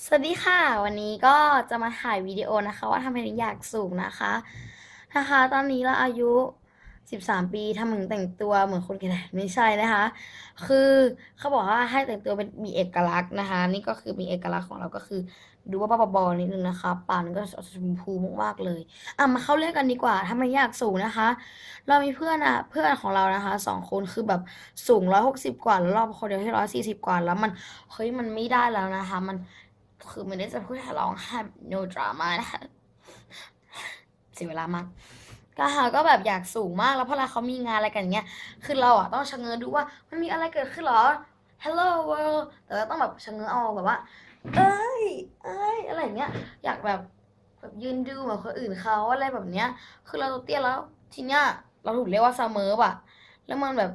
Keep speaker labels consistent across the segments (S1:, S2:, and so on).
S1: สวัสดีค่ะ วันนี้ก็จะมาถ่ายวิดีโอนะคะ ว่าทำไมถึงอยากสูงนะคะนะคะ ตอนนี้เราอายุ 13 ปีทำเหมือนแต่งตัวเหมือนคนแก่ไม่ใช่นะคะ คือเขาบอกว่าให้แต่งตัวเป็นมีเอกลักษณ์นะคะ นี่ก็คือมีเอกลักษณ์ของเราก็คือ ดูว่าบ้าบอนิดนึงนะคะปากนก็ชมพูมากๆเลยอะมาเข้าเรื่องกันดีกว่าทำไมอยากสูงนะคะ เรามีเพื่อนอะเพื่อนของเรานะคะสองคนคือแบบสูงร้อยหกสิบกว่าแล้วเราคนเดียวที่ร้อยสี่สิบกว่าแล้วมันเฮ้ยมันไม่ได้แล้วนะคะ มัน คือไมันได้จะพูดให้ร้องไห้ no drama นะคะเสียเวลามากก็ค่ะก็แบบอยากสูงมากแล้วพอเราเขามีงานอะไรกันอย่างเงี้ย คือเราอะต้องชะเง้อดูว่ามันมีอะไรเกิดขึ้นหรอ hello world แต่เราต้องแบบชะเง้อเอาแบบว่า เอ้ย เอ้ย อะไรอย่างเงี้ย อยากแบบแบบยืนดูเหมือนคนอื่นเขาอะไรแบบเนี้ย คือเราตัวเตี้ยแล้วทีเนี้ยเราถูกเรียกว่าซัมอป่ะ แล้วมันแบบ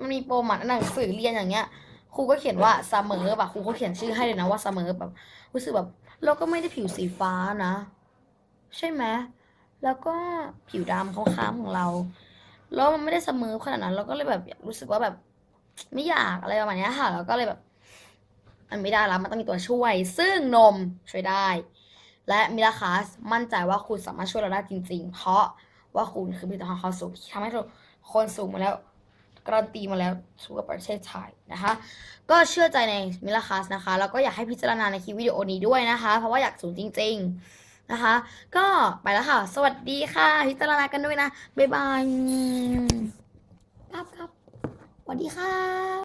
S1: มันมีโปรมาหนังสือเรียนอย่างเงี้ย ครูก็เขียนว่าซัมอร์ป่ะครูก็เขียนชื่อให้เลยนะว่าซัมอแบบรู้สึกแบบ เราก็ไม่ได้ผิวสีฟ้านะ ใช่ไหมแล้วก็ผิวดำเขาค้ำๆของเรา แล้วมันไม่ได้เสมอขนาดนั้น เราก็เลยแบบรู้สึกว่าแบบ ไม่อยากอะไรประมาณนี้ค่ะแล้วก็เลยแบบมันไม่ได้แล้วมันต้องมีตัวช่วย ซึ่งนมช่วยได้ และมิราคาสมั่นใจว่าคุณสามารถช่วยเราได้จริง ๆ เพราะว่าคุณคือผลิตภัณฑ์ความสูงที่ทำให้คนสูงมาแล้ว การันตีมาแล้วทั่ประเทศไทยนะคะ ก็เชื่อใจในมิลาคัสนะคะ แล้วก็อยากให้พิจารณาในคลิปวิดีโอนี้ด้วยนะคะ เพราะว่าอยากสูงจริง ๆนะคะ ก็ไปแล้วค่ะ สวัสดีค่ะ พิจารณากันด้วยนะ บ๊ายบาย ครับครับสวัสดีค่ะ